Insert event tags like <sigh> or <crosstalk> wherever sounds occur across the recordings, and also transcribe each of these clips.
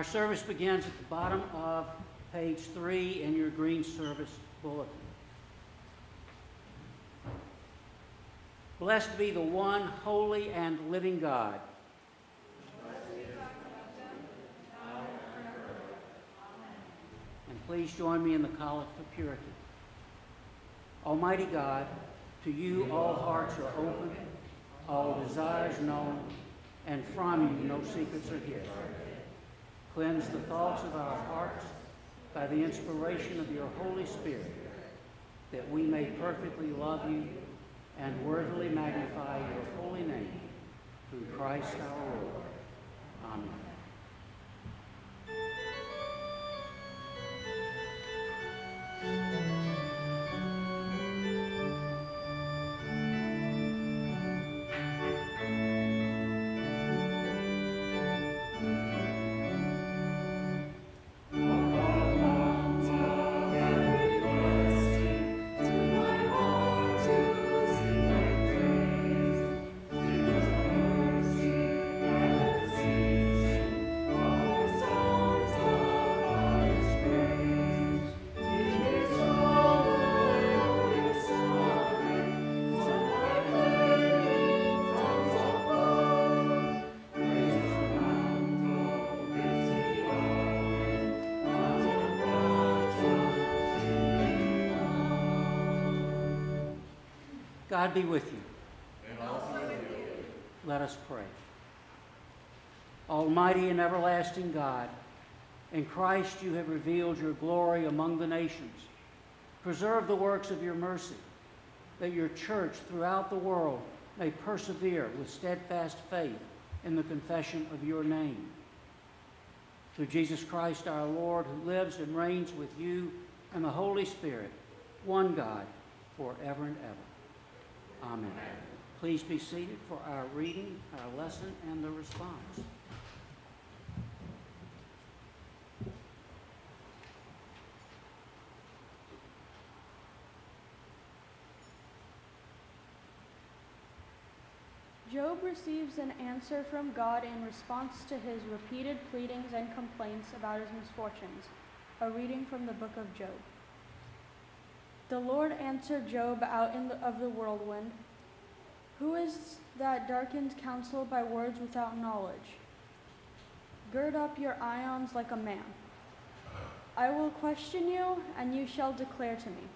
Our service begins at the bottom of page three in your green service bulletin. Blessed be the one holy and living God. And please join me in the collect of purity. Almighty God, to you all hearts are open, all desires known, and from you no secrets are hid. Cleanse the thoughts of our hearts by the inspiration of your Holy Spirit, that we may perfectly love you and worthily magnify your holy name through Christ our Lord. Amen. God be with you. And also with you. Let us pray. Almighty and everlasting God, in Christ you have revealed your glory among the nations. Preserve the works of your mercy, that your church throughout the world may persevere with steadfast faith in the confession of your name. Through Jesus Christ our Lord, who lives and reigns with you and the Holy Spirit, one God, forever and ever. Amen. Please be seated for our reading, our lesson, and the response. Job receives an answer from God in response to his repeated pleadings and complaints about his misfortunes. A reading from the book of Job. The Lord answered Job out in the, of the whirlwind Who is that darkens counsel by words without knowledge? Gird up your ions like a man. I will question you, and you shall declare to me.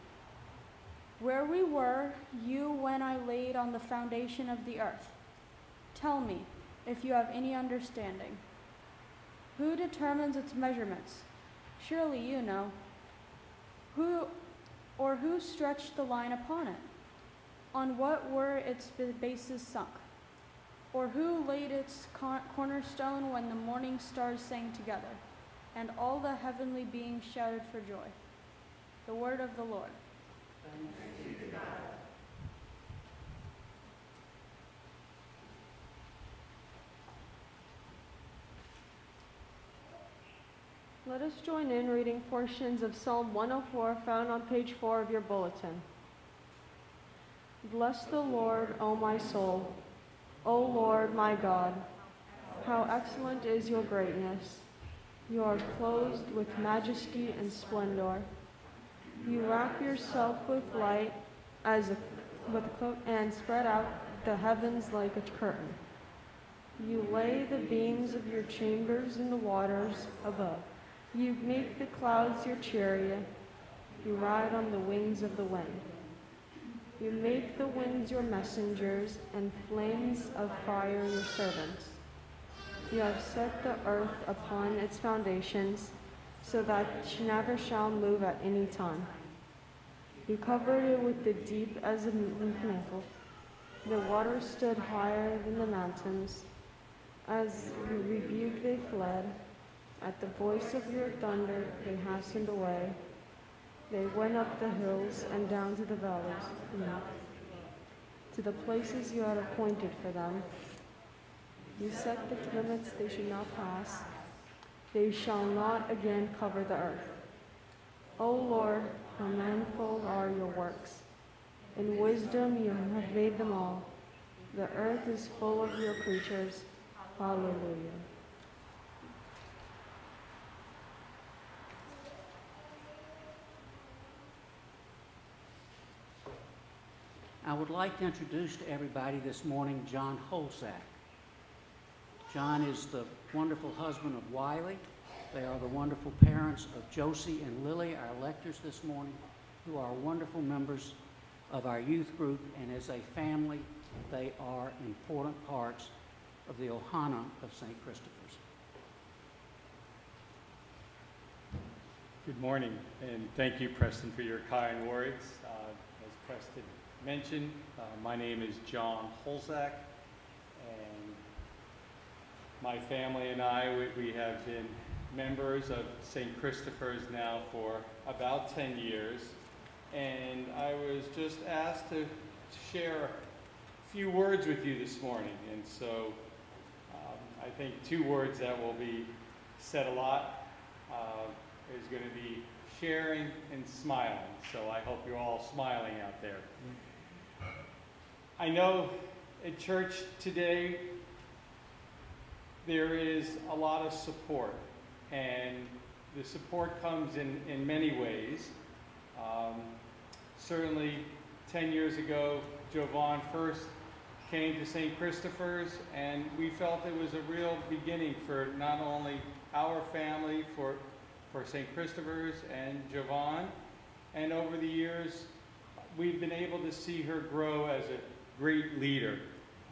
Where we were, you when I laid on the foundation of the earth. Tell me, if you have any understanding. Who determines its measurements? Surely you know. Who or who stretched the line upon it? On what were its bases sunk? Or who laid its cornerstone when the morning stars sang together, and all the heavenly beings shouted for joy? The word of the Lord. Let us join in reading portions of Psalm 104 found on page 4 of your bulletin. Bless the Lord, O my soul. O Lord, my God, how excellent is your greatness. You are clothed with majesty and splendor. You wrap yourself with light as a, with a cloak and spread out the heavens like a curtain. You lay the beams of your chambers in the waters above. You make the clouds your chariot. You ride on the wings of the wind. You make the winds your messengers and flames of fire your servants. You have set the earth upon its foundations so that she never shall move at any time. You covered it with the deep as a mantle. The waters stood higher than the mountains. As you rebuked, they fled. At the voice of your thunder, they hastened away. They went up the hills and down to the valleys, to the places you had appointed for them. You set the limits they should not pass. They shall not again cover the earth. O Lord, how manifold are your works. In wisdom you have made them all. The earth is full of your creatures. Hallelujah. I would like to introduce to everybody this morning John Holsack. John is the wonderful husband of Wiley. They are the wonderful parents of Josie and Lily, our electors this morning, who are wonderful members of our youth group, and as a family, they are important parts of the Ohana of St. Christopher's. Good morning, and thank you, Preston, for your kind words. Uh, as Preston mentioned, uh, my name is John Holzak, and my family and I, we, we have been members of St. Christopher's now for about 10 years, and I was just asked to share a few words with you this morning, and so um, I think two words that will be said a lot uh, is going to be sharing and smiling. So I hope you're all smiling out there. I know at church today there is a lot of support, and the support comes in, in many ways. Um, certainly, 10 years ago, Jovan first came to St. Christopher's, and we felt it was a real beginning for not only our family, for, for St. Christopher's and Jovan, and over the years, we've been able to see her grow as a great leader.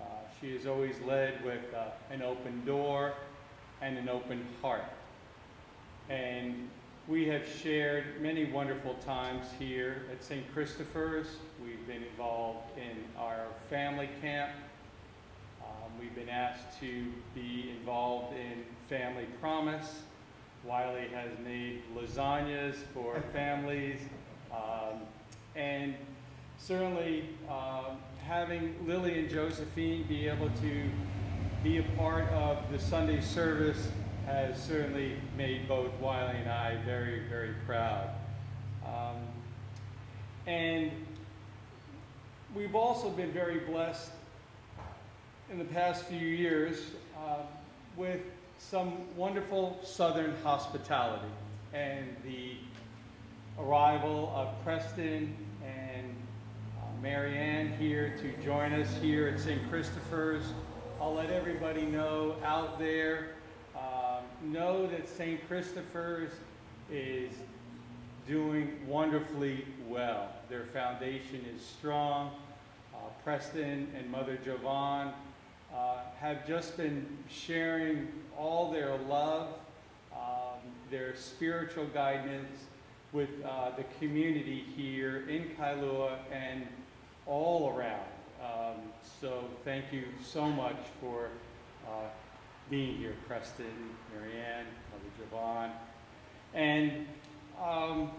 Uh, she has always led with uh, an open door and an open heart. And we have shared many wonderful times here at St. Christopher's. We've been involved in our family camp. Um, we've been asked to be involved in Family Promise. Wiley has made lasagnas for families. Um, and certainly uh, having Lily and Josephine be able to be a part of the Sunday service has certainly made both Wiley and I very, very proud. Um, and we've also been very blessed in the past few years uh, with some wonderful Southern hospitality and the arrival of Preston Marianne here to join us here at St. Christopher's. I'll let everybody know out there um, know that St. Christopher's is doing wonderfully well. Their foundation is strong. Uh, Preston and Mother Jovan uh, have just been sharing all their love, um, their spiritual guidance with uh, the community here in Kailua and all around. Um, so thank you so much for uh, being here, Preston, Marianne, Mother Jovan. And, um,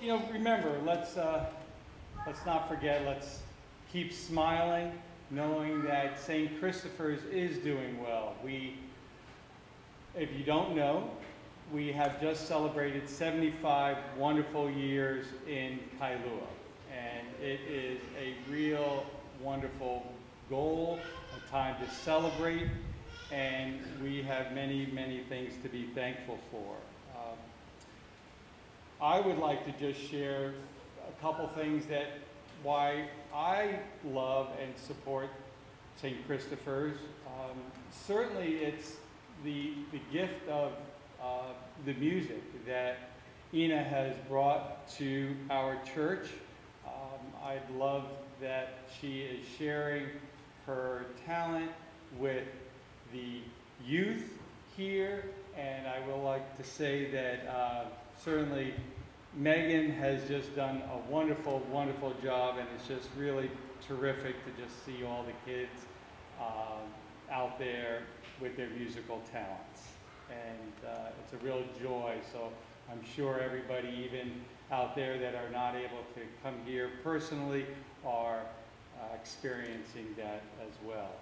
you know, remember, let's, uh, let's not forget, let's keep smiling, knowing that St. Christopher's is doing well. We, if you don't know, we have just celebrated 75 wonderful years in Kailua. It is a real wonderful goal, a time to celebrate, and we have many, many things to be thankful for. Um, I would like to just share a couple things that why I love and support St. Christopher's. Um, certainly, it's the, the gift of uh, the music that Ina has brought to our church. I love that she is sharing her talent with the youth here, and I will like to say that uh, certainly Megan has just done a wonderful, wonderful job, and it's just really terrific to just see all the kids um, out there with their musical talents. And uh, it's a real joy. So I'm sure everybody, even out there that are not able to come here personally, are uh, experiencing that as well.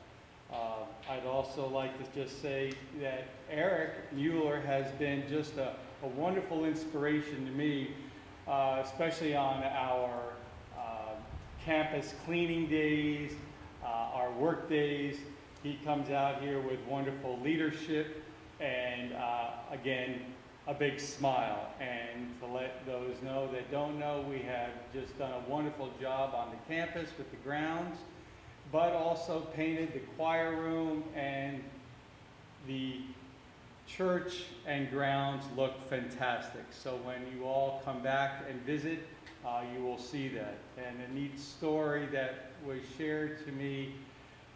Uh, I'd also like to just say that Eric Mueller has been just a, a wonderful inspiration to me, uh, especially on our uh, campus cleaning days, uh, our work days. He comes out here with wonderful leadership and, uh, again, a big smile. And to let those know that don't know, we have just done a wonderful job on the campus with the grounds, but also painted the choir room and the church and grounds look fantastic. So when you all come back and visit, uh, you will see that. And a neat story that was shared to me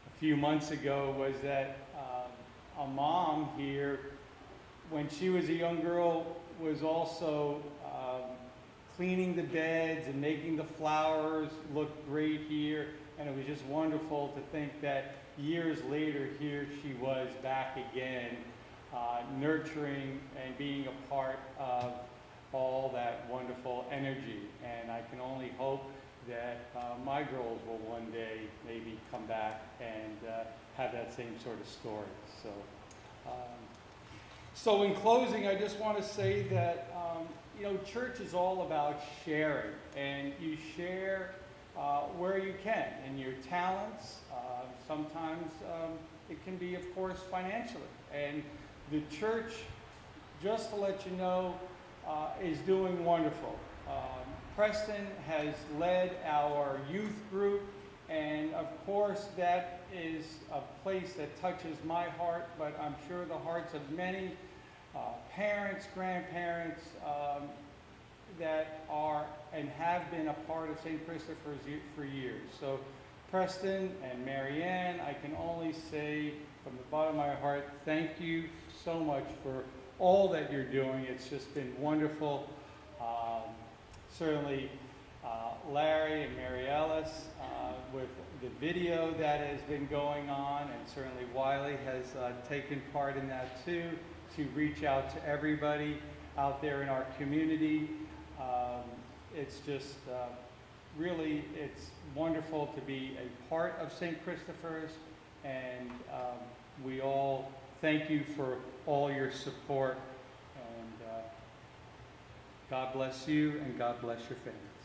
a few months ago was that um, a mom here, when she was a young girl, was also um, cleaning the beds and making the flowers look great here. And it was just wonderful to think that years later, here she was back again uh, nurturing and being a part of all that wonderful energy. And I can only hope that uh, my girls will one day maybe come back and uh, have that same sort of story. So, um, so in closing, I just want to say that um, you know church is all about sharing, and you share uh, where you can in your talents. Uh, sometimes um, it can be, of course, financially, and the church, just to let you know, uh, is doing wonderful. Um, Preston has led our youth group, and of course, that is a place that touches my heart, but I'm sure the hearts of many uh, parents, grandparents um, that are and have been a part of St. Christopher's for years. So, Preston and Marianne, I can only say from the bottom of my heart, thank you so much for all that you're doing. It's just been wonderful. Um, certainly, uh, Larry and Mary Ellis uh, with the video that has been going on, and certainly Wiley has uh, taken part in that too, to reach out to everybody out there in our community. Um, it's just uh, really, it's wonderful to be a part of St. Christopher's, and um, we all thank you for all your support. And uh, God bless you and God bless your family.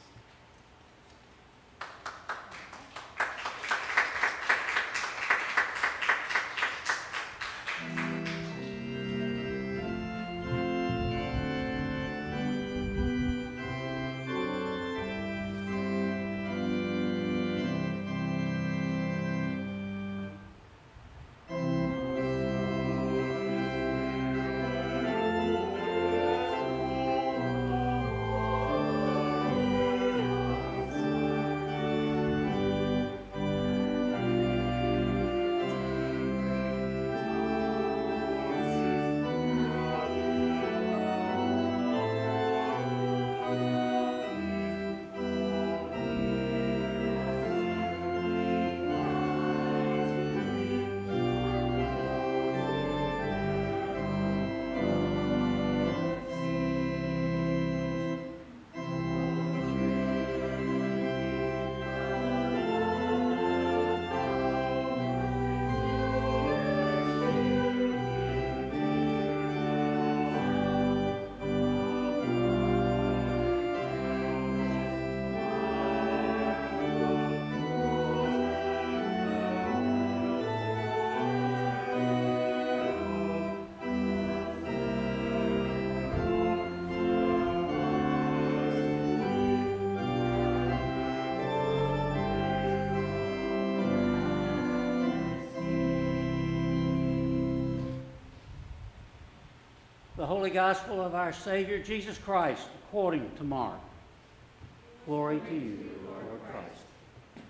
Holy Gospel of our Savior Jesus Christ, according to Mark. Glory to you, Lord Christ.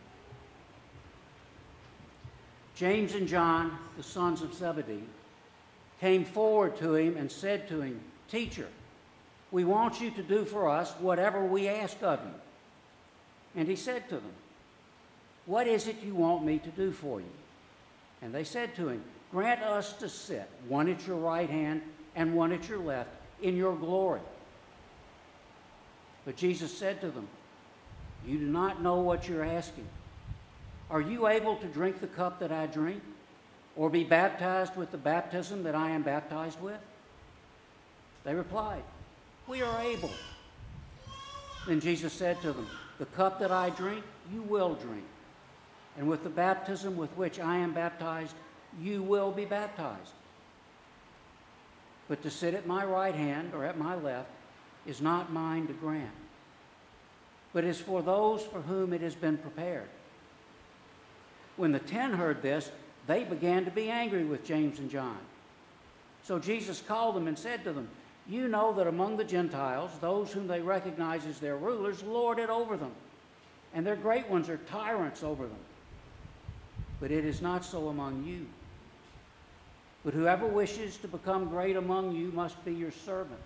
James and John, the sons of Zebedee, came forward to him and said to him, Teacher, we want you to do for us whatever we ask of you. And he said to them, What is it you want me to do for you? And they said to him, Grant us to sit, one at your right hand and one at your left, in your glory. But Jesus said to them, You do not know what you're asking. Are you able to drink the cup that I drink, or be baptized with the baptism that I am baptized with? They replied, We are able. Then Jesus said to them, The cup that I drink, you will drink and with the baptism with which I am baptized, you will be baptized. But to sit at my right hand or at my left is not mine to grant, but is for those for whom it has been prepared. When the ten heard this, they began to be angry with James and John. So Jesus called them and said to them, You know that among the Gentiles, those whom they recognize as their rulers lord it over them, and their great ones are tyrants over them but it is not so among you. But whoever wishes to become great among you must be your servant.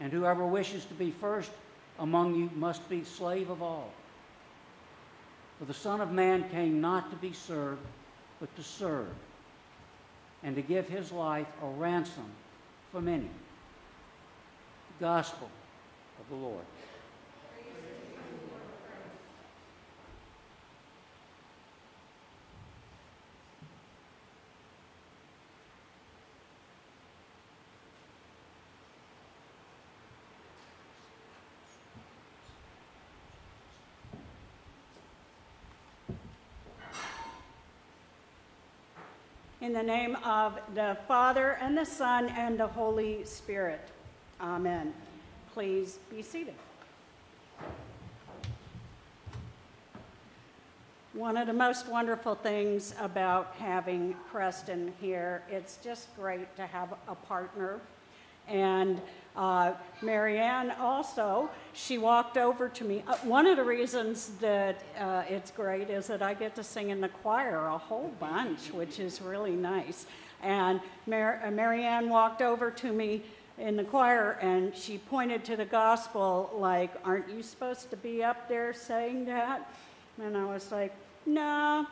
And whoever wishes to be first among you must be slave of all. For the Son of Man came not to be served, but to serve, and to give his life a ransom for many. The Gospel of the Lord. In the name of the Father, and the Son, and the Holy Spirit. Amen. Please be seated. One of the most wonderful things about having Preston here, it's just great to have a partner. And uh, Marianne also, she walked over to me. Uh, one of the reasons that uh, it's great is that I get to sing in the choir a whole bunch, which is really nice. And Mar- uh, Marianne walked over to me in the choir and she pointed to the gospel like, aren't you supposed to be up there saying that? And I was like, no,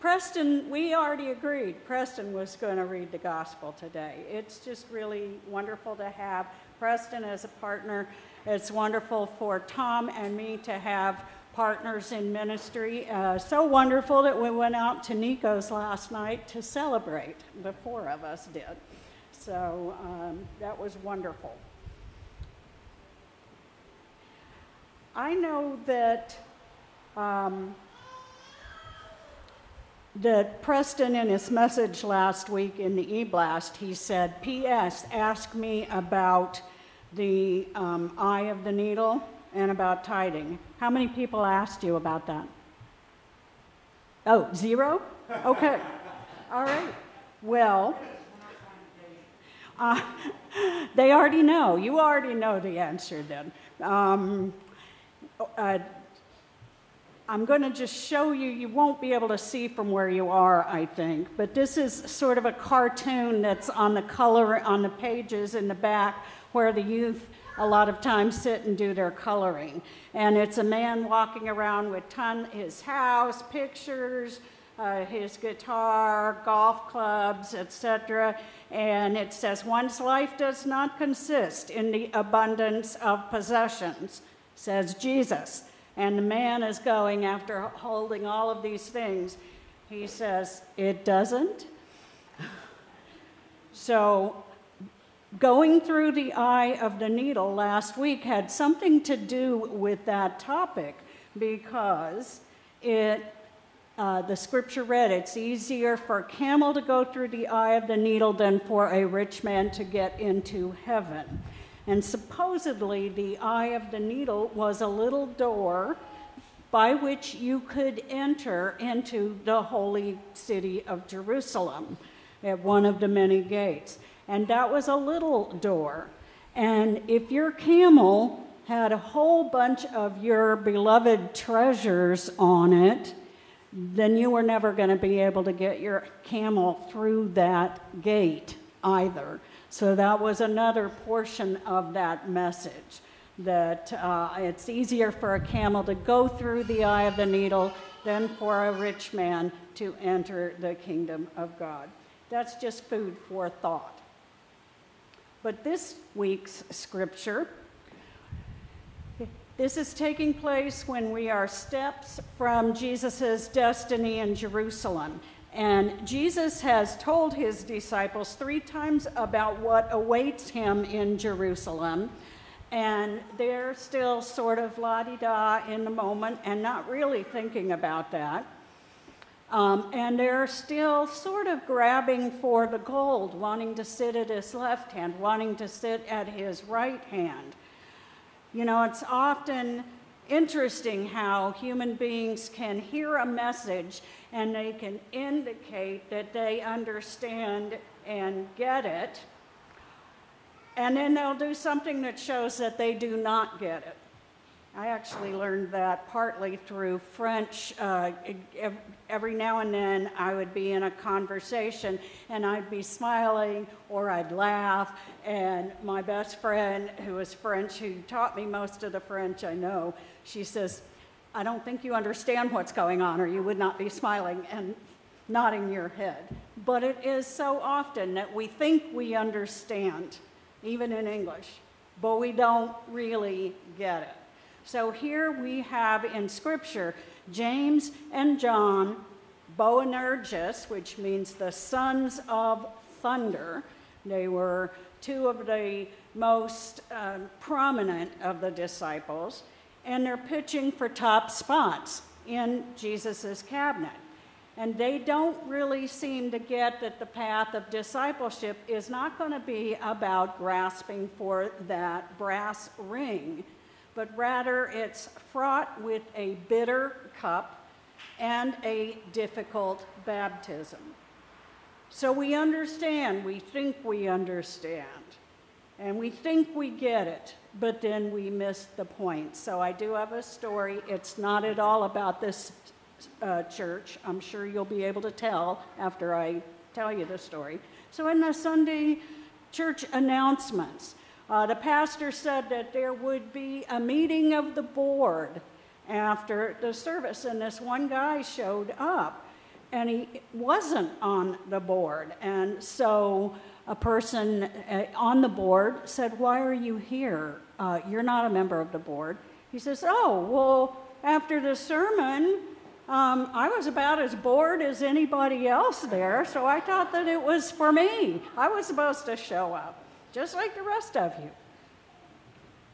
Preston, we already agreed Preston was going to read the gospel today. It's just really wonderful to have Preston as a partner. It's wonderful for Tom and me to have partners in ministry. Uh, so wonderful that we went out to Nico's last night to celebrate. The four of us did. So um, that was wonderful. I know that. Um, that Preston, in his message last week in the e-blast, he said, P.S., ask me about the um, eye of the needle and about tithing. How many people asked you about that? Oh, zero? Okay. All right. Well, uh, they already know. You already know the answer then. Um, uh, I'm going to just show you, you won't be able to see from where you are, I think, but this is sort of a cartoon that's on the color, on the pages in the back where the youth a lot of times sit and do their coloring. And it's a man walking around with ton, his house, pictures, uh, his guitar, golf clubs, etc. And it says, one's life does not consist in the abundance of possessions, says Jesus and the man is going after holding all of these things. He says, It doesn't. So, going through the eye of the needle last week had something to do with that topic because it uh, the scripture read, it's easier for a camel to go through the eye of the needle than for a rich man to get into heaven. And supposedly, the eye of the needle was a little door by which you could enter into the holy city of Jerusalem at one of the many gates. and that was a little door. And if your camel had a whole bunch of your beloved treasures on it, then you were never going to be able to get your camel through that gate either. So that was another portion of that message that uh, it's easier for a camel to go through the eye of the needle than for a rich man to enter the kingdom of God. That's just food for thought. But this week's scripture, this is taking place when we are steps from Jesus' destiny in Jerusalem. And Jesus has told his disciples three times about what awaits him in Jerusalem. And they're still sort of la di da in the moment and not really thinking about that. Um, and they're still sort of grabbing for the gold, wanting to sit at his left hand, wanting to sit at his right hand. You know, it's often interesting how human beings can hear a message and they can indicate that they understand and get it, and then they'll do something that shows that they do not get it. I actually learned that partly through French. Uh, every now and then I would be in a conversation and I'd be smiling or I'd laugh. And my best friend, who was French, who taught me most of the French I know, she says, I don't think you understand what's going on, or you would not be smiling and nodding your head. But it is so often that we think we understand, even in English, but we don't really get it. So here we have in Scripture James and John, Boanerges, which means the sons of thunder. They were two of the most uh, prominent of the disciples, and they're pitching for top spots in Jesus' cabinet. And they don't really seem to get that the path of discipleship is not going to be about grasping for that brass ring but rather it's fraught with a bitter cup and a difficult baptism. So we understand, we think we understand, and we think we get it, but then we missed the point. So I do have a story. It's not at all about this uh, church. I'm sure you'll be able to tell after I tell you the story. So in the Sunday church announcements, uh, the pastor said that there would be a meeting of the board after the service, and this one guy showed up, and he wasn't on the board. And so a person uh, on the board said, Why are you here? Uh, you're not a member of the board. He says, Oh, well, after the sermon, um, I was about as bored as anybody else there, so I thought that it was for me. I was supposed to show up just like the rest of you.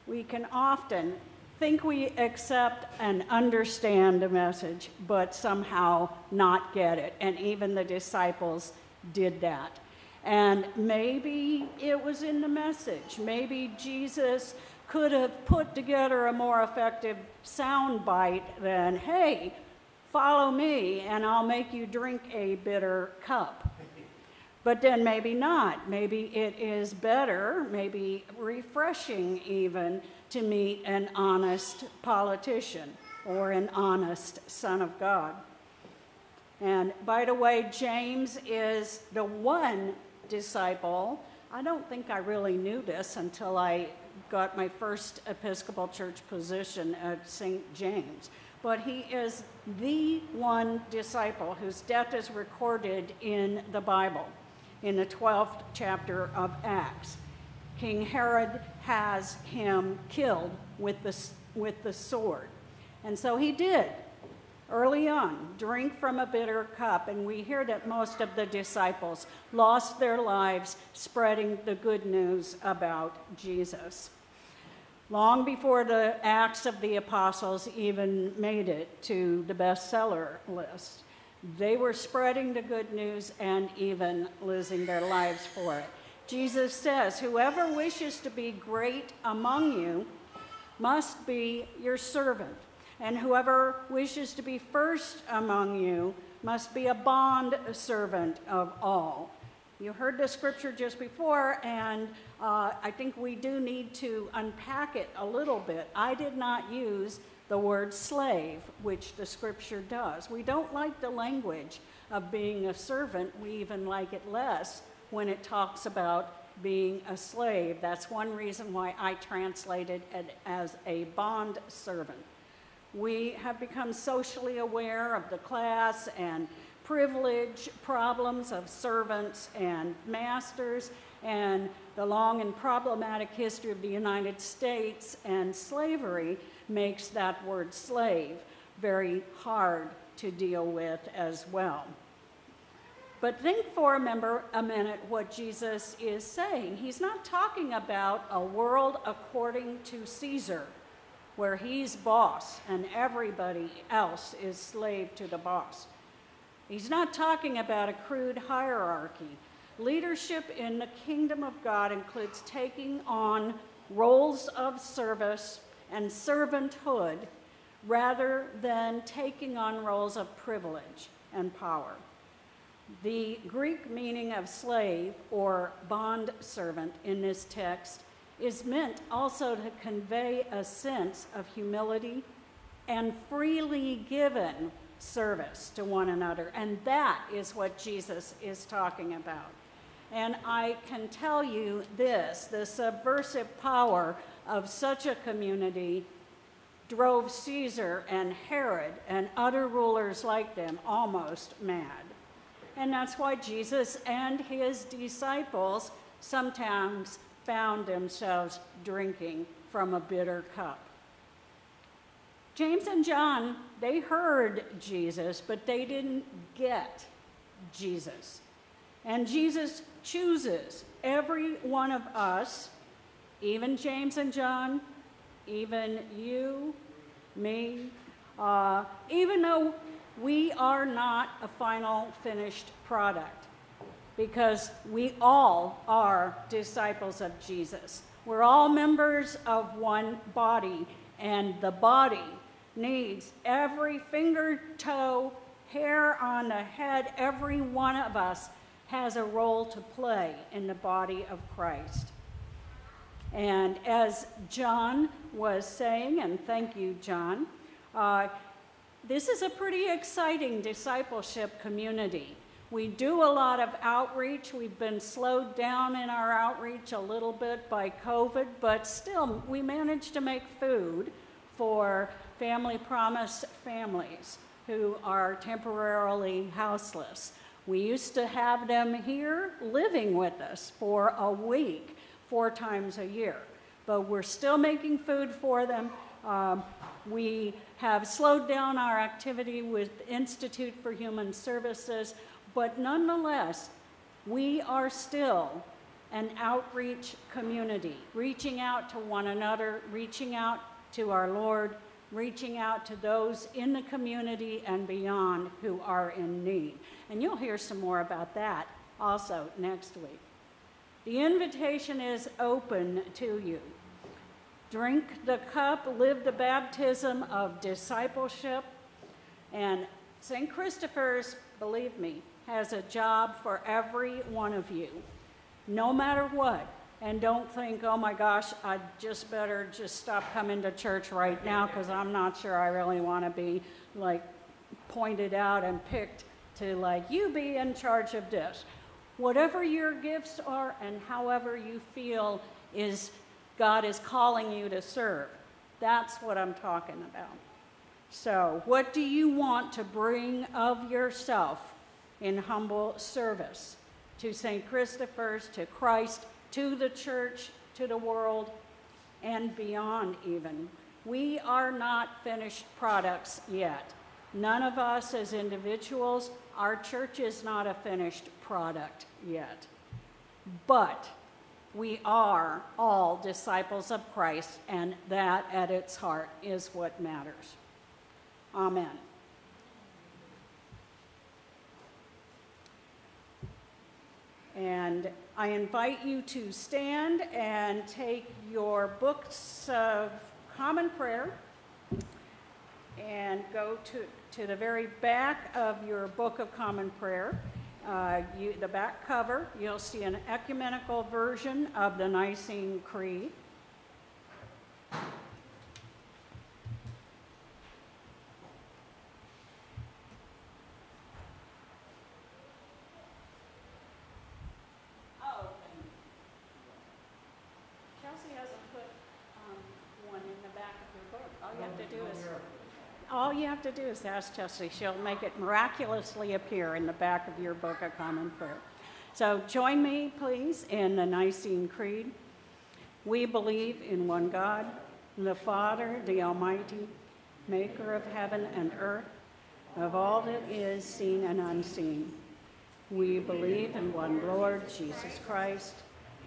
We can often think we accept and understand a message, but somehow not get it. And even the disciples did that. And maybe it was in the message. Maybe Jesus could have put together a more effective sound bite than, hey, follow me and I'll make you drink a bitter cup. But then maybe not. Maybe it is better, maybe refreshing even, to meet an honest politician or an honest son of God. And by the way, James is the one disciple. I don't think I really knew this until I got my first Episcopal Church position at St. James. But he is the one disciple whose death is recorded in the Bible in the 12th chapter of Acts. King Herod has him killed with the, with the sword. And so he did early on drink from a bitter cup. And we hear that most of the disciples lost their lives spreading the good news about Jesus. Long before the Acts of the Apostles even made it to the bestseller list. They were spreading the good news and even losing their lives for it. Jesus says, Whoever wishes to be great among you must be your servant, and whoever wishes to be first among you must be a bond servant of all. You heard the scripture just before, and uh, I think we do need to unpack it a little bit. I did not use the word slave, which the scripture does. We don't like the language of being a servant, we even like it less when it talks about being a slave. That's one reason why I translated it as a bond servant. We have become socially aware of the class and privilege problems of servants and masters and the long and problematic history of the United States and slavery makes that word slave very hard to deal with as well. But think for a, member, a minute what Jesus is saying. He's not talking about a world according to Caesar, where he's boss and everybody else is slave to the boss. He's not talking about a crude hierarchy. Leadership in the kingdom of God includes taking on roles of service and servanthood rather than taking on roles of privilege and power. The Greek meaning of slave or bond servant in this text is meant also to convey a sense of humility and freely given service to one another. And that is what Jesus is talking about. And I can tell you this the subversive power of such a community drove Caesar and Herod and other rulers like them almost mad. And that's why Jesus and his disciples sometimes found themselves drinking from a bitter cup. James and John, they heard Jesus, but they didn't get Jesus. And Jesus chooses every one of us, even James and John, even you, me, uh, even though we are not a final finished product, because we all are disciples of Jesus. We're all members of one body, and the body needs every finger, toe, hair on the head, every one of us has a role to play in the body of Christ. And as John was saying, and thank you, John, uh, this is a pretty exciting discipleship community. We do a lot of outreach. We've been slowed down in our outreach a little bit by COVID, but still, we managed to make food for Family Promise families who are temporarily houseless. We used to have them here living with us for a week, four times a year. But we're still making food for them. Um, we have slowed down our activity with Institute for Human Services, but nonetheless, we are still an outreach community, reaching out to one another, reaching out to our Lord, reaching out to those in the community and beyond who are in need. And you'll hear some more about that also next week. The invitation is open to you. Drink the cup, live the baptism of discipleship. And St. Christopher's, believe me, has a job for every one of you, no matter what. And don't think, oh my gosh, I just better just stop coming to church right now because I'm not sure I really want to be like pointed out and picked to like, you be in charge of this. Whatever your gifts are and however you feel is God is calling you to serve. That's what I'm talking about. So, what do you want to bring of yourself in humble service to St. Christopher's, to Christ, to the church, to the world, and beyond even. We are not finished products yet. None of us as individuals, our church is not a finished product yet. But we are all disciples of Christ, and that at its heart is what matters. Amen. And I invite you to stand and take your books of common prayer and go to, to the very back of your book of common prayer. uh, you, the back cover, you'll see an ecumenical version of the Nicene Creed. Oh, and Chelsea hasn't put um, one in the back of your book. All you have to do is, all you have to do is ask Chelsea. She'll make it miraculously appear in the back of your book of common prayer. So join me, please, in the Nicene Creed. We believe in one God, the Father, the Almighty, maker of heaven and earth, of all that is seen and unseen. We believe in one Lord Jesus Christ,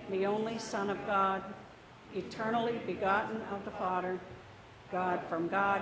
the only Son of God, eternally begotten of the Father, God from God,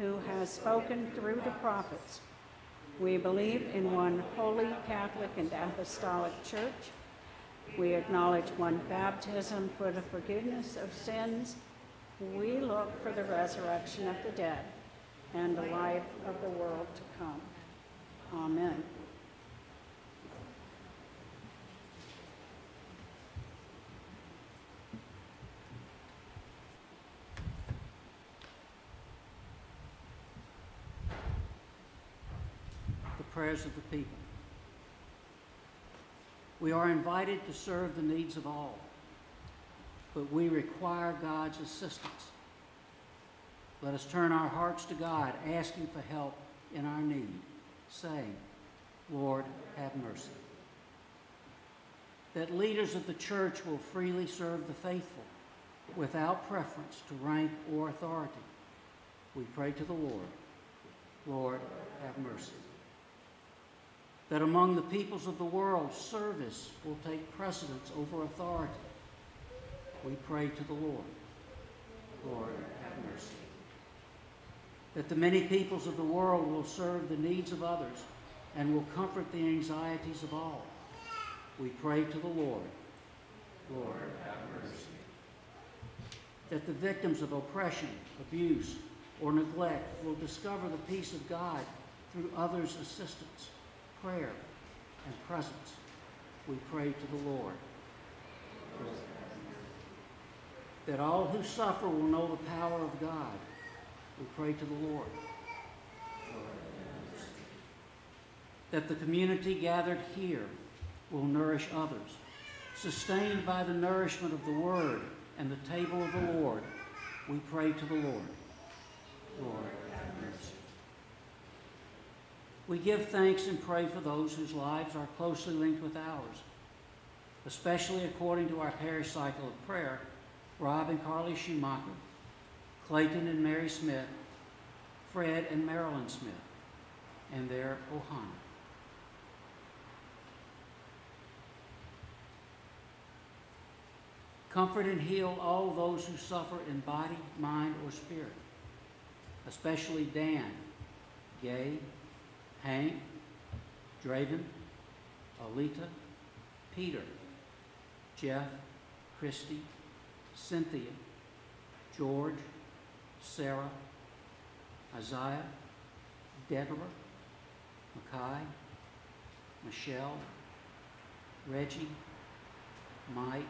who has spoken through the prophets. We believe in one holy Catholic and Apostolic Church. We acknowledge one baptism for the forgiveness of sins. We look for the resurrection of the dead and the life of the world to come. Amen. Prayers of the people. We are invited to serve the needs of all, but we require God's assistance. Let us turn our hearts to God, asking for help in our need, saying, Lord, have mercy. That leaders of the church will freely serve the faithful without preference to rank or authority. We pray to the Lord. Lord, have mercy that among the peoples of the world, service will take precedence over authority. We pray to the Lord. Lord, have mercy. That the many peoples of the world will serve the needs of others and will comfort the anxieties of all. We pray to the Lord. Lord, have mercy. That the victims of oppression, abuse, or neglect will discover the peace of God through others' assistance prayer and presence, we pray to the Lord. That all who suffer will know the power of God, we pray to the Lord. That the community gathered here will nourish others, sustained by the nourishment of the Word and the table of the Lord, we pray to the Lord. Lord. We give thanks and pray for those whose lives are closely linked with ours, especially according to our parish cycle of prayer, Rob and Carly Schumacher, Clayton and Mary Smith, Fred and Marilyn Smith, and their Ohana. Comfort and heal all those who suffer in body, mind, or spirit, especially Dan, Gay, Hank, Draven, Alita, Peter, Jeff, Christy, Cynthia, George, Sarah, Isaiah, Deborah, Mackay, Michelle, Reggie, Mike,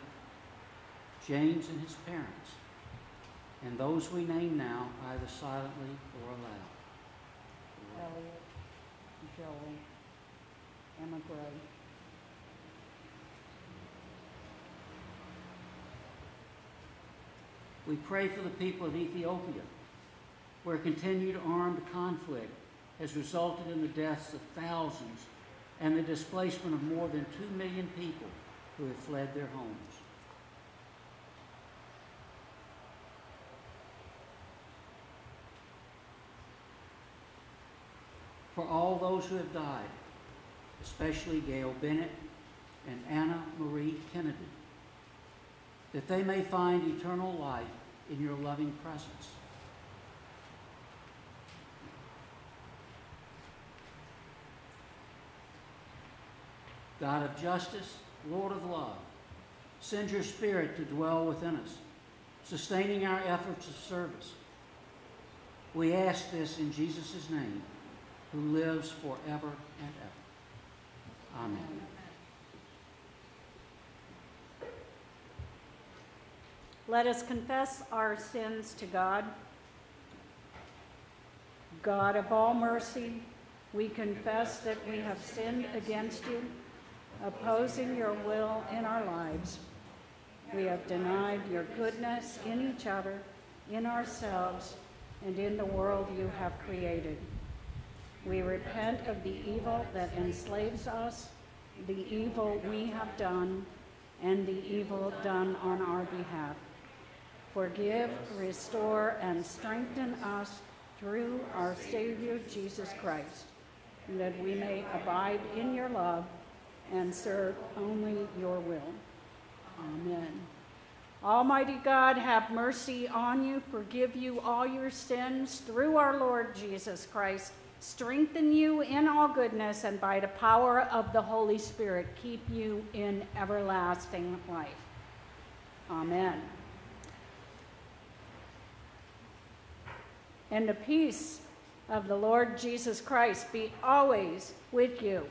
James and his parents, and those we name now either silently or aloud. Elliot, Shelley, Emma Gray. We pray for the people of Ethiopia, where continued armed conflict has resulted in the deaths of thousands and the displacement of more than 2 million people who have fled their homes. For all those who have died, especially Gail Bennett and Anna Marie Kennedy, that they may find eternal life in your loving presence. God of justice, Lord of love, send your Spirit to dwell within us, sustaining our efforts of service. We ask this in Jesus' name, who lives forever and ever. Amen. Let us confess our sins to God. God of all mercy, we confess that we have sinned against you, opposing your will in our lives. We have denied your goodness in each other, in ourselves, and in the world you have created. We repent of the evil that enslaves us, the evil we have done, and the evil done on our behalf. Forgive, restore, and strengthen us through our Savior Jesus Christ, that we may abide in your love and serve only your will. Amen. Almighty God, have mercy on you, forgive you all your sins through our Lord Jesus Christ, strengthen you in all goodness, and by the power of the Holy Spirit, keep you in everlasting life. Amen. And the peace of the Lord Jesus Christ be always with you.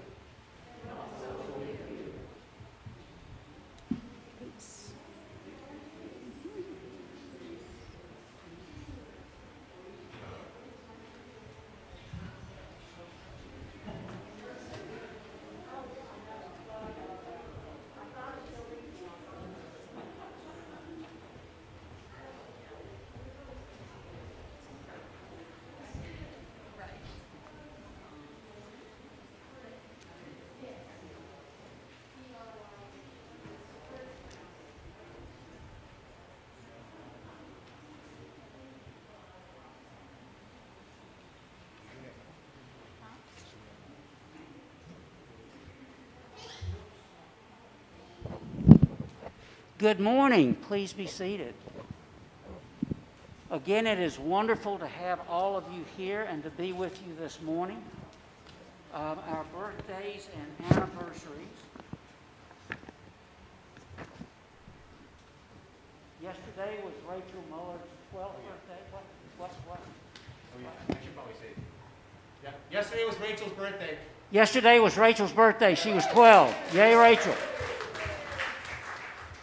Good morning. Please be seated. Again, it is wonderful to have all of you here and to be with you this morning. Um, our birthdays and anniversaries. Yesterday was Rachel Muller's 12th birthday. What? What? What? Oh, yeah, I should probably say. Yeah, yesterday was Rachel's birthday. Yesterday was Rachel's birthday. She was 12. Yay, Rachel.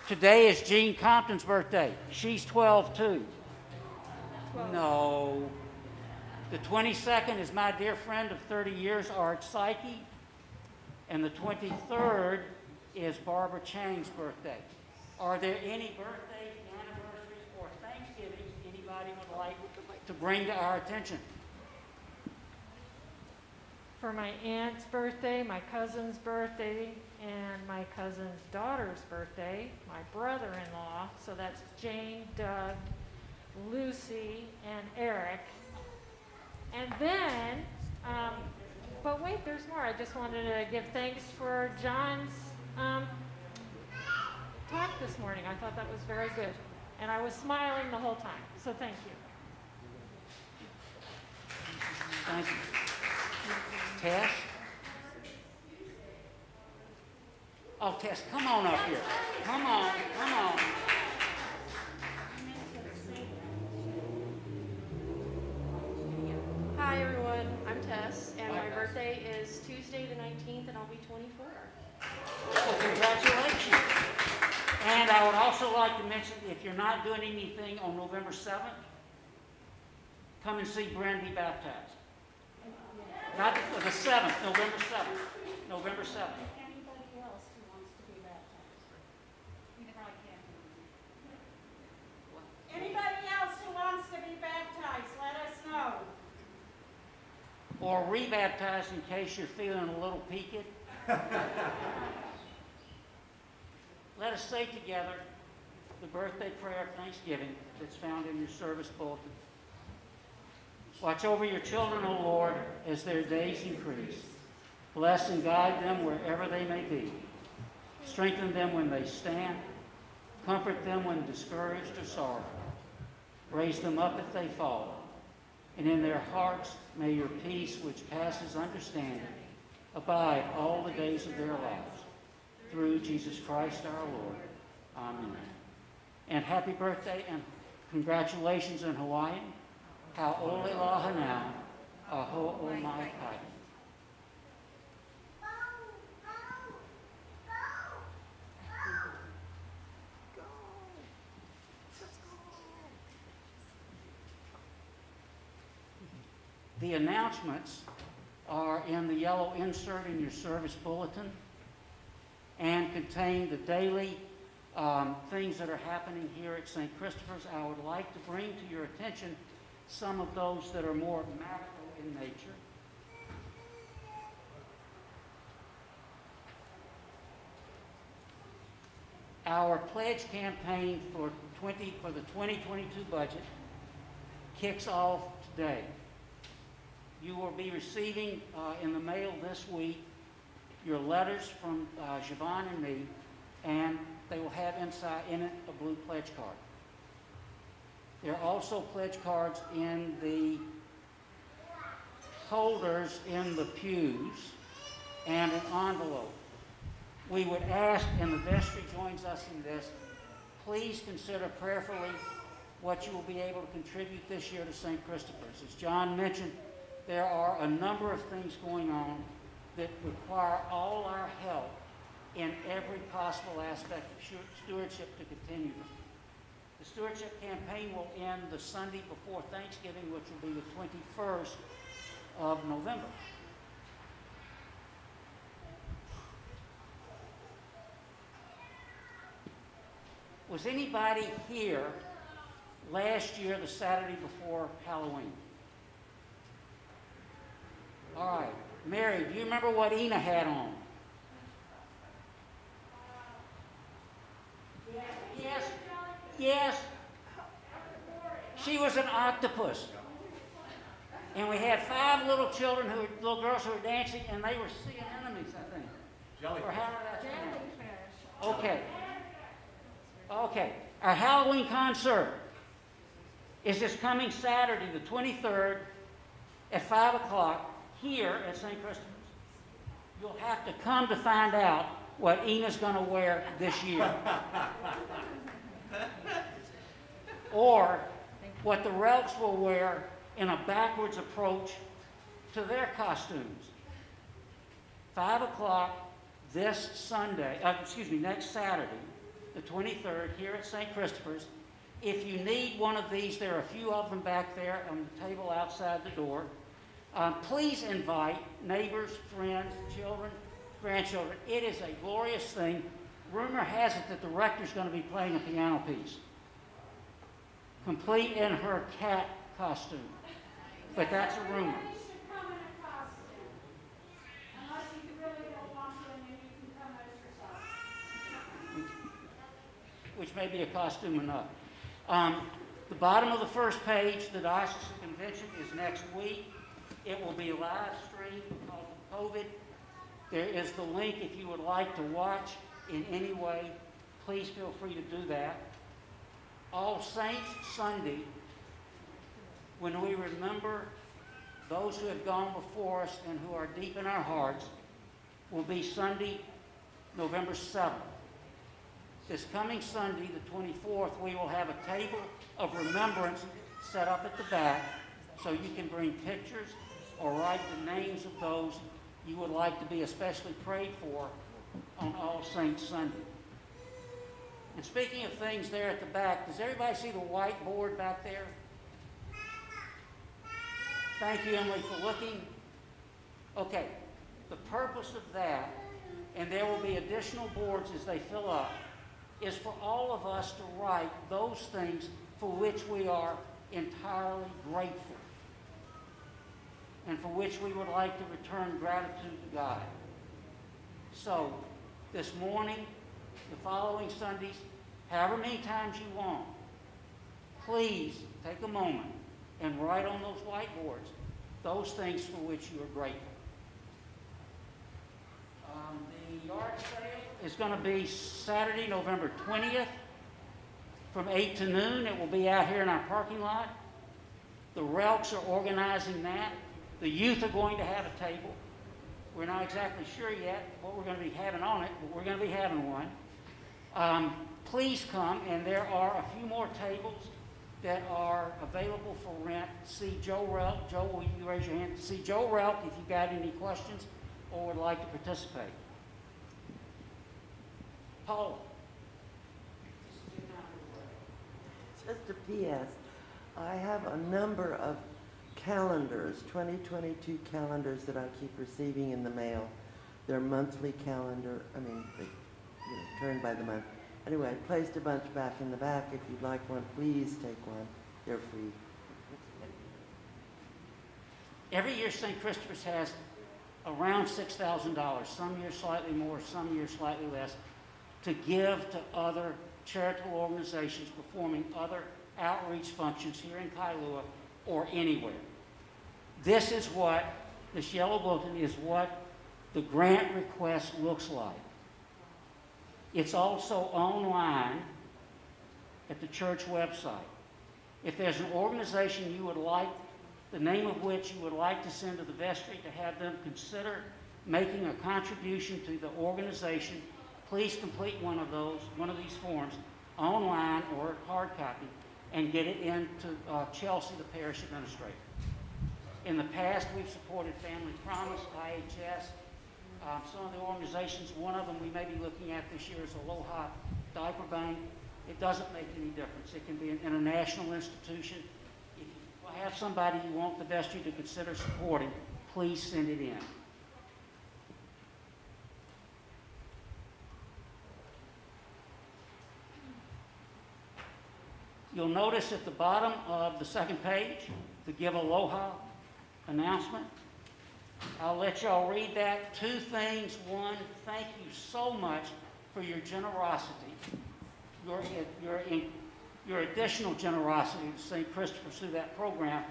Today is Jean Compton's birthday. She's 12 too. No. The 22nd is my dear friend of 30 years, Art Psyche. And the 23rd is Barbara Chang's birthday. Are there any birthdays, anniversaries, or Thanksgivings anybody would like to bring to our attention? for my aunt's birthday, my cousin's birthday, and my cousin's daughter's birthday, my brother-in-law, so that's Jane, Doug, Lucy, and Eric. And then, um, but wait, there's more. I just wanted to give thanks for John's um, talk this morning. I thought that was very good. And I was smiling the whole time, so thank you. Thank you. Tess? Oh, Tess, come on up here. Come on, come on. Hi, everyone. I'm Tess, and my birthday is Tuesday, the 19th, and I'll be 24. Well, congratulations. And I would also like to mention, if you're not doing anything on November 7th, come and see Brandy baptized. Not the the 7th, November 7th, November 7th. Anybody else who wants to be baptized? You probably can't. Anybody or rebaptized in case you're feeling a little peaked. <laughs> Let us say together the birthday prayer of thanksgiving that's found in your service bulletin. Watch over your children, O Lord, as their days increase. Bless and guide them wherever they may be. Strengthen them when they stand. Comfort them when discouraged or sorrowful. Raise them up if they fall. And in their hearts may your peace, which passes understanding, abide all the days of their lives. Through Jesus Christ our Lord. Amen. And happy birthday and congratulations in Hawaiian. How ole laha now, aho o mai kai. The announcements are in the yellow insert in your service bulletin and contain the daily um, things that are happening here at St. Christopher's. I would like to bring to your attention some of those that are more macro in nature. Our pledge campaign for 20 for the 2022 budget kicks off today. You will be receiving uh, in the mail this week your letters from uh, and me, and they will have inside in it a blue pledge card. There are also pledge cards in the holders in the pews and an envelope. We would ask, and the vestry joins us in this, please consider prayerfully what you will be able to contribute this year to St. Christopher's. As John mentioned, there are a number of things going on that require all our help in every possible aspect of stewardship to continue. The stewardship campaign will end the Sunday before Thanksgiving, which will be the 21st of November. Was anybody here last year, the Saturday before Halloween? All right. Mary, do you remember what Ina had on? Yes. Yes. She was an octopus. And we had five little children who were, little girls who were dancing, and they were sea anemones, I think. Jellyfish. Or how did I Okay. Okay. Our Halloween concert is this coming Saturday, the 23rd, at 5 o'clock here at St. Christopher's. You'll have to come to find out what Ina's going to wear this year. <laughs> or what the Relks will wear in a backwards approach to their costumes. Five o'clock this Sunday, uh, excuse me, next Saturday, the 23rd, here at St. Christopher's. If you need one of these, there are a few of them back there on the table outside the door. Um, please invite neighbors, friends, children, grandchildren. It is a glorious thing. Rumor has it that the rector's going to be playing a piano piece, complete in her cat costume. But that's a rumor. Which may be a costume enough. Um, the bottom of the first page, the Diocesan Convention is next week. It will be live streamed because of COVID. There is the link if you would like to watch in any way. Please feel free to do that. All Saints Sunday, when we remember those who have gone before us and who are deep in our hearts, will be Sunday, November 7th. This coming Sunday, the 24th, we will have a table of remembrance set up at the back so you can bring pictures or write the names of those you would like to be especially prayed for on All Saints Sunday. And speaking of things there at the back, does everybody see the whiteboard back there? Thank you, Emily, for looking. Okay, the purpose of that, and there will be additional boards as they fill up, is for all of us to write those things for which we are entirely grateful. And for which we would like to return gratitude to God. So, this morning, the following Sundays, however many times you want, please take a moment and write on those whiteboards those things for which you are grateful. Um, the yard sale is going to be Saturday, November 20th from 8 to noon. It will be out here in our parking lot. The Relks are organizing that. The youth are going to have a table. We're not exactly sure yet what we're going to be having on it, but we're going to be having one. Um, please come, and there are a few more tables that are available for rent. See Joe Relk. Joe, will you raise your hand? See Joe Relk if you've got any questions or would like to participate. Paul. Just a PS, I have a number of calendars, 2022 calendars that I keep receiving in the mail. They're monthly calendar, I mean, they, you know, turn by the month. Anyway, I placed a bunch back in the back. If you'd like one, please take one. They're free. Every year St. Christopher's has around $6,000, some years slightly more, some years slightly less, to give to other charitable organizations performing other outreach functions here in Kailua or anywhere. This is what, this yellow bulletin is what the grant request looks like. It's also online at the church website. If there's an organization you would like, the name of which you would like to send to the vestry to have them consider making a contribution to the organization, please complete one of those, one of these forms, online or hard copy, and get it into uh, Chelsea, the parish administrator. In the past, we've supported Family Promise, IHS, um, some of the organizations, one of them we may be looking at this year is Aloha Diaper Bank. It doesn't make any difference. It can be an international institution. If you have somebody you want the vestry to consider supporting, please send it in. You'll notice at the bottom of the second page, the Give Aloha announcement. I'll let y'all read that. Two things. One, thank you so much for your generosity, your, your, your additional generosity to St. Christopher's through that program.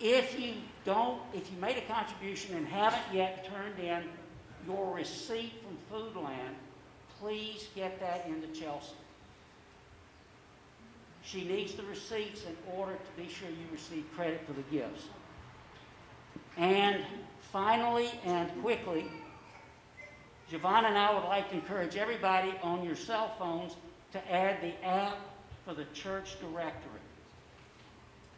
If you don't, if you made a contribution and haven't yet turned in your receipt from Foodland, please get that into Chelsea. She needs the receipts in order to be sure you receive credit for the gifts. And finally and quickly, Javon and I would like to encourage everybody on your cell phones to add the app for the church directory.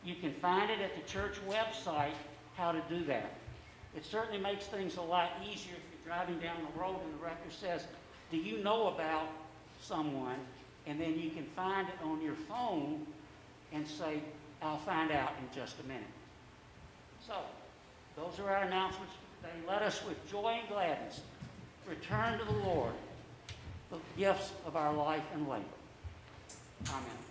You can find it at the church website how to do that. It certainly makes things a lot easier if you're driving down the road and the rector says, Do you know about someone? And then you can find it on your phone and say, I'll find out in just a minute. So, those are our announcements They. Let us, with joy and gladness, return to the Lord the gifts of our life and labor. Amen.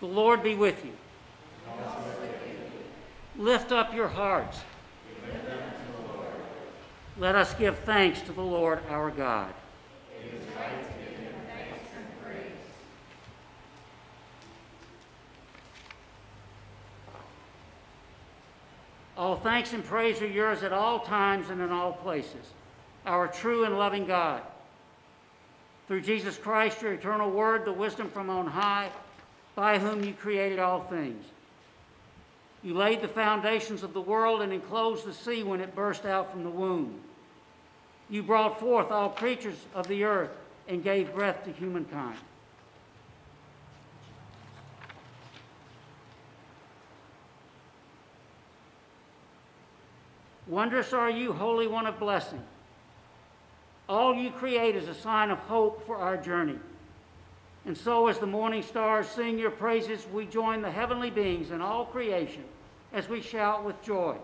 The Lord be with you. Lift up your hearts. Let us give thanks to the Lord our God. All thanks and praise are yours at all times and in all places, our true and loving God. Through Jesus Christ, your eternal word, the wisdom from on high, by whom you created all things. You laid the foundations of the world and enclosed the sea when it burst out from the womb. You brought forth all creatures of the earth and gave breath to humankind. Wondrous are you, Holy One of blessing. All you create is a sign of hope for our journey. And so, as the morning stars sing your praises, we join the heavenly beings and all creation as we shout with joy.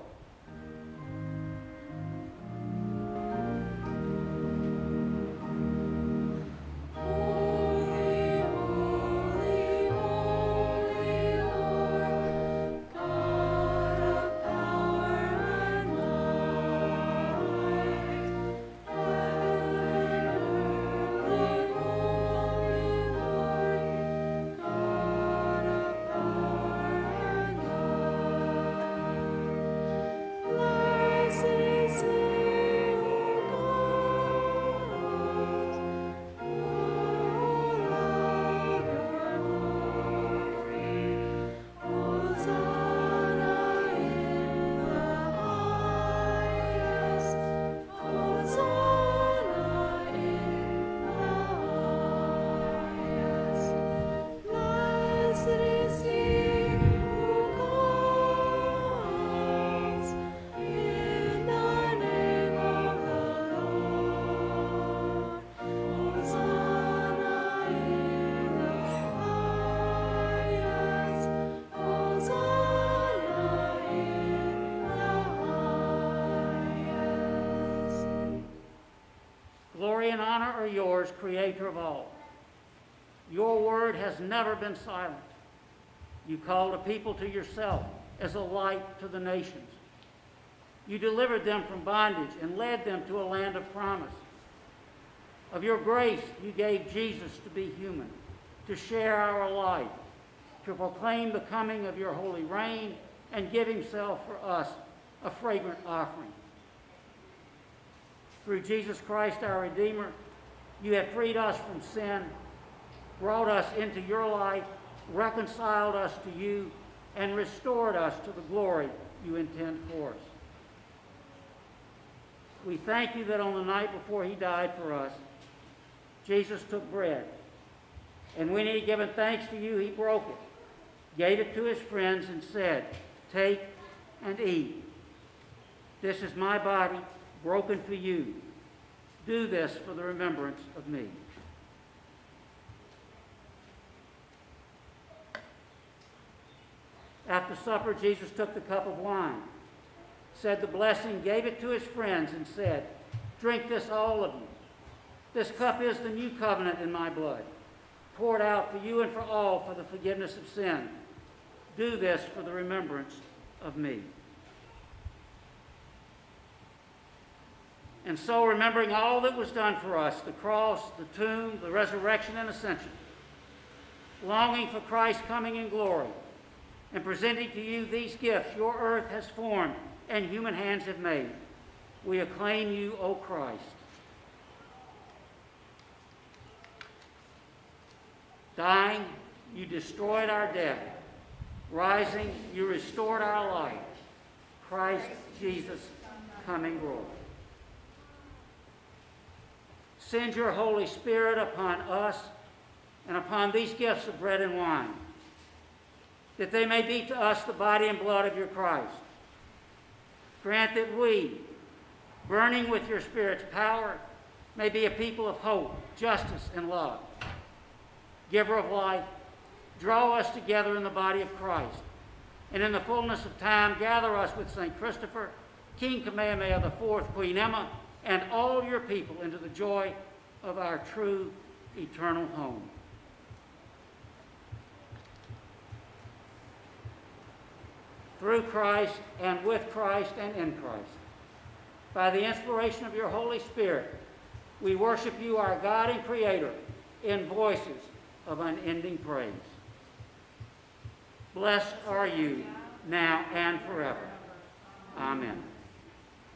Creator of all. Your word has never been silent. You called a people to yourself as a light to the nations. You delivered them from bondage and led them to a land of promise. Of your grace, you gave Jesus to be human, to share our life, to proclaim the coming of your holy reign, and give himself for us a fragrant offering. Through Jesus Christ, our Redeemer, you have freed us from sin, brought us into your life, reconciled us to you, and restored us to the glory you intend for us. We thank you that on the night before he died for us, Jesus took bread. And when he had given thanks to you, he broke it, gave it to his friends, and said, Take and eat. This is my body broken for you. Do this for the remembrance of me. After supper, Jesus took the cup of wine, said the blessing, gave it to his friends, and said, Drink this, all of you. This cup is the new covenant in my blood, poured out for you and for all for the forgiveness of sin. Do this for the remembrance of me. And so, remembering all that was done for us the cross, the tomb, the resurrection, and ascension, longing for Christ's coming in glory, and presenting to you these gifts your earth has formed and human hands have made, we acclaim you, O Christ. Dying, you destroyed our death. Rising, you restored our life. Christ Jesus, coming glory. Send your Holy Spirit upon us and upon these gifts of bread and wine, that they may be to us the body and blood of your Christ. Grant that we, burning with your Spirit's power, may be a people of hope, justice, and love. Giver of life, draw us together in the body of Christ, and in the fullness of time, gather us with St. Christopher, King Kamehameha IV, Queen Emma, and all your people into the joy of our true eternal home. through Christ and with Christ and in Christ. By the inspiration of your Holy Spirit, we worship you, our God and Creator, in voices of unending praise. Blessed are you now and forever. Amen.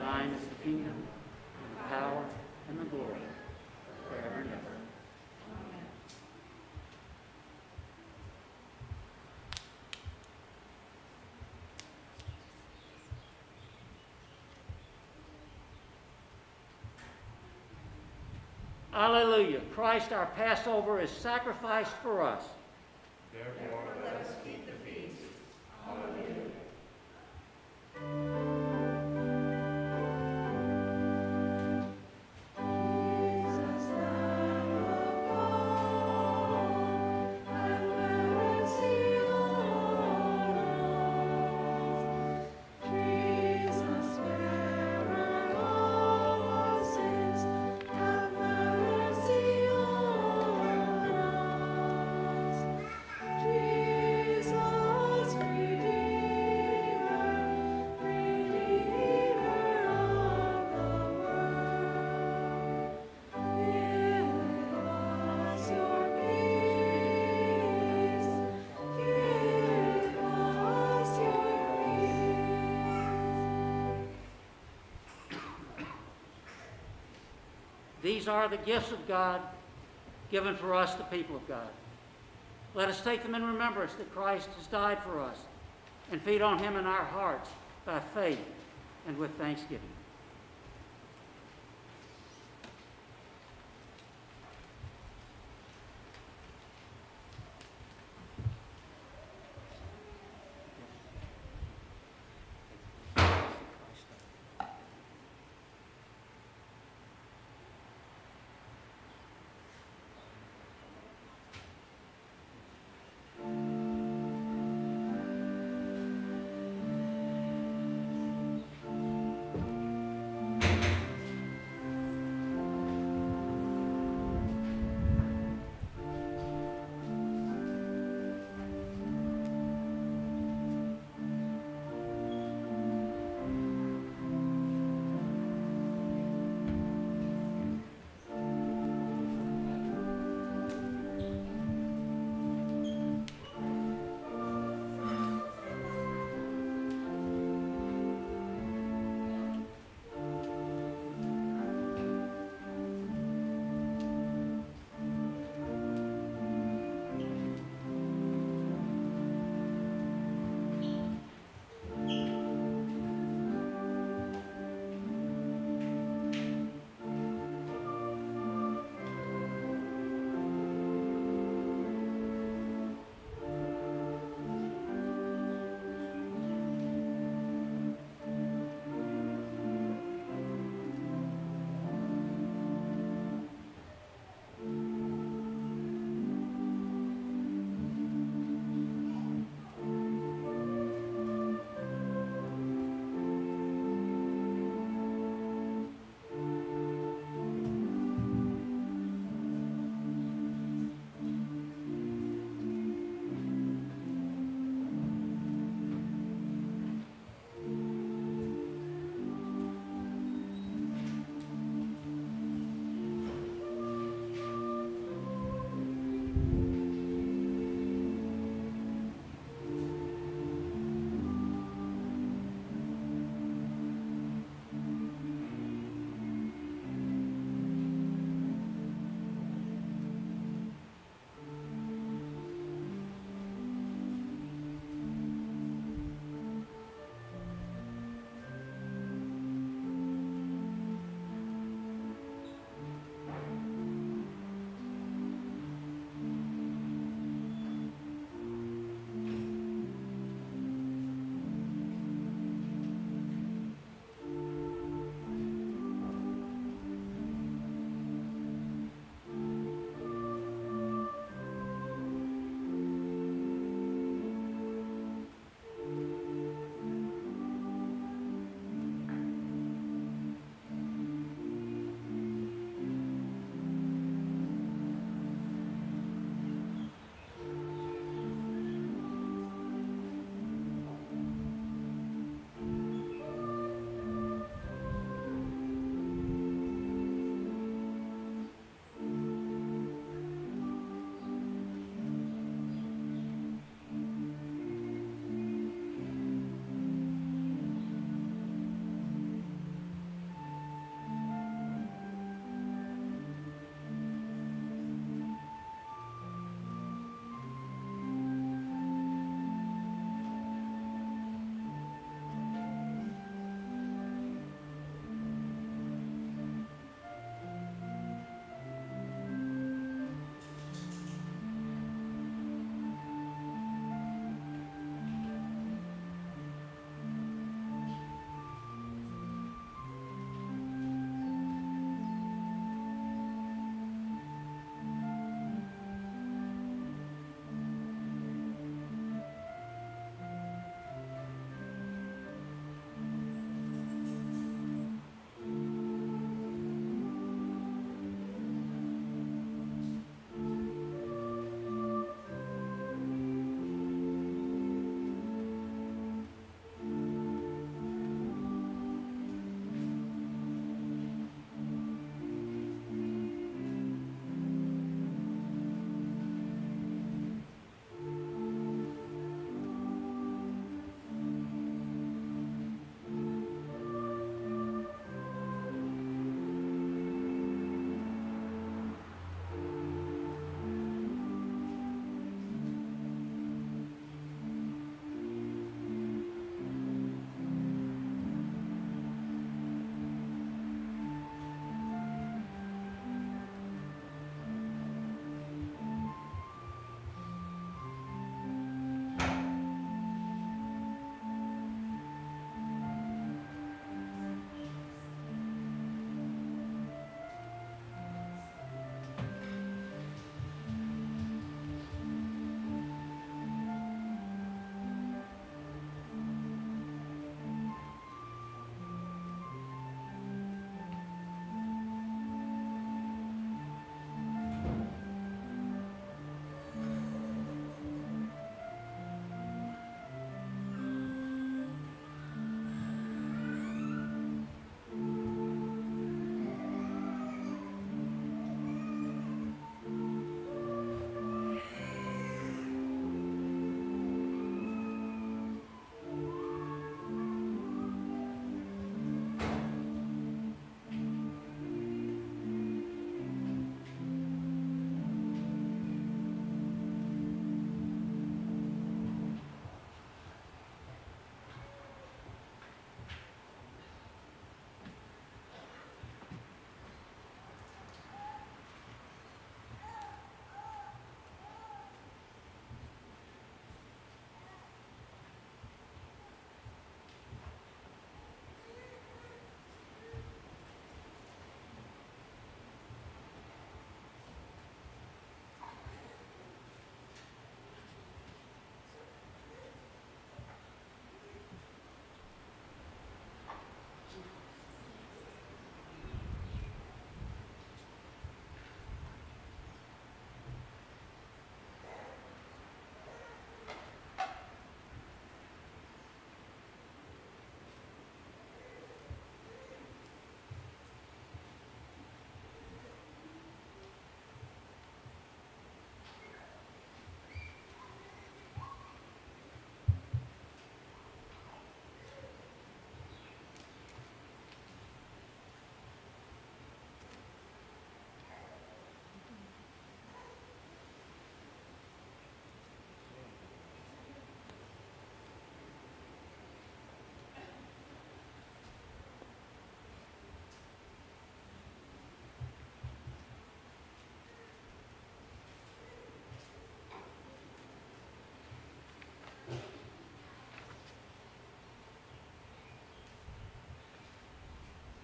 Thine is the kingdom, and the power, and the glory, forever and ever. Amen. Alleluia. Christ our Passover is sacrificed for us. These are the gifts of God given for us, the people of God. Let us take them in remembrance that Christ has died for us and feed on him in our hearts by faith and with thanksgiving.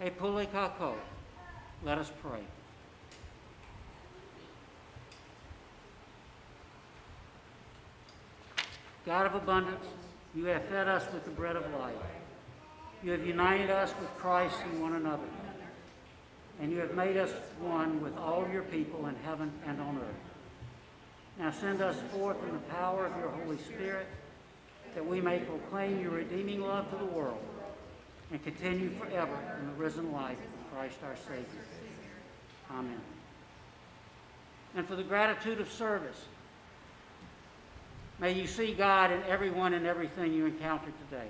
Epule kako. Let us pray. God of abundance, you have fed us with the bread of life. You have united us with Christ and one another. And you have made us one with all your people in heaven and on earth. Now send us forth in the power of your Holy Spirit, that we may proclaim your redeeming love to the world and continue forever in the risen life of Christ our Savior. Amen. And for the gratitude of service, may you see God in everyone and everything you encounter today.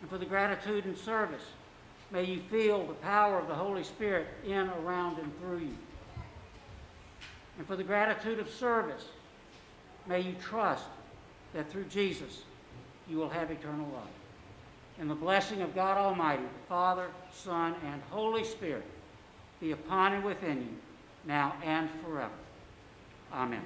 And for the gratitude and service, may you feel the power of the Holy Spirit in, around, and through you. And for the gratitude of service, may you trust that through Jesus you will have eternal life. And the blessing of God Almighty, the Father, Son, and Holy Spirit be upon and within you, now and forever. Amen.